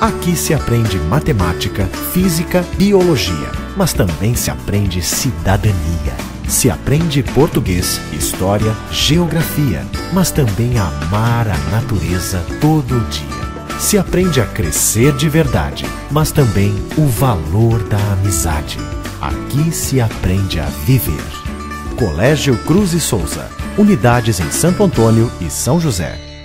Aqui se aprende matemática, física, biologia, mas também se aprende cidadania. Se aprende português, história, geografia, mas também amar a natureza todo dia. Se aprende a crescer de verdade, mas também o valor da amizade. Aqui se aprende a viver. Colégio Cruz e Souza. Unidades em Santo Antônio e São José.